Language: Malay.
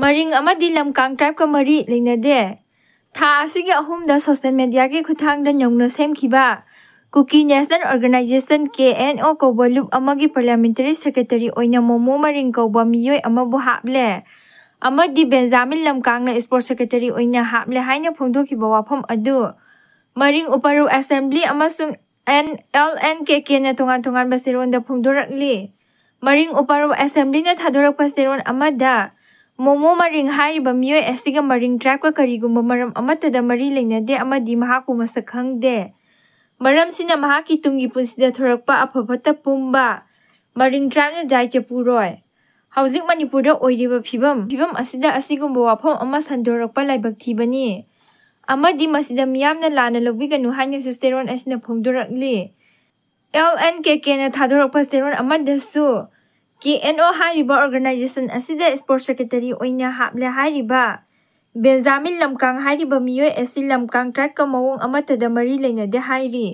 مرین ٹرائیک مری لینے تاس اہم سوسل میڈیا کی خاند نونا سما کیسن اورزیسن کے این او لوگ پایامینٹری سیكٹری مومو مرین میم ہپلے بینجاً كا اسپورٹ سیكٹری فون و مرین اپرو ایسمبلی ایل ایم كے كے نان تان چیول فون مرین اپرو ایسمبلی تھادور چیز مدر ꯃꯣꯃꯣ ꯃꯔꯤꯡ ꯍꯥꯏꯔꯤꯕ ꯃꯤꯑꯣꯏ ꯑꯁꯤꯒ ꯃꯔꯤꯡ ꯇ꯭ꯔꯥꯏꯕꯀ ꯀꯔꯤꯒꯨꯝꯕ ꯃꯔꯝ ꯑꯃꯠꯇꯗ ꯃꯔꯤ ꯂꯩꯅꯗꯦ ꯑꯃꯗꯤ ꯃꯍꯥꯛꯄꯨ ꯃꯁꯛ ꯈꯪꯗꯦ ꯃꯔꯝꯁꯤꯅ ꯃꯍꯥꯛꯀꯤ ꯇꯨꯡꯒꯤ ꯄꯨꯟꯁꯤꯗ ꯊꯣꯔꯛꯄ ꯑꯐꯕ ꯐꯠꯇ ꯄꯨꯝꯕ ꯃꯔꯤꯡ ꯇ꯭ꯔꯥꯏꯕꯅ ꯗꯥꯏꯇ ꯄꯨꯔꯣꯏ ꯍꯧꯖꯤꯛ ꯃꯅꯤꯄꯨꯔꯗ ꯑꯣꯏꯔꯤꯕ ꯐꯤꯕꯝ ꯐꯤꯕꯝ ꯑꯁꯤꯗ ꯑꯁꯤꯒꯨꯝꯕ ꯋꯥꯐꯝ ꯑꯃ ꯁꯟꯗꯣꯔꯛꯄ ꯂꯥꯏꯕꯛ ꯊꯤꯕꯅꯤ ꯑꯃꯗꯤ ꯃꯁꯤꯗ ꯃꯤꯌꯥꯝꯅ ꯂꯥꯟꯅ ꯂꯧꯕꯤꯒꯅꯨ ꯍꯥꯏꯅꯁꯨ ꯁ꯭ꯇꯦꯔꯣꯟ ꯑꯁꯤꯅ ꯐꯣꯡꯗꯣꯔꯛꯂꯤ ꯑꯦꯜ ꯑꯦꯟ ꯀꯦ ꯀꯦꯅ ꯊꯥꯗꯣꯔꯛꯄ ꯁ꯭ꯇꯦꯔꯣꯟ ꯑꯃꯗꯁꯨ KNO Hariba Organization Asida Sport Secretary Oinya Hable Hariba. Benzamin Lamkang Hariba Miyo Esi Lamkang Tracker Mawung Amata Damari Lenya De Hairi.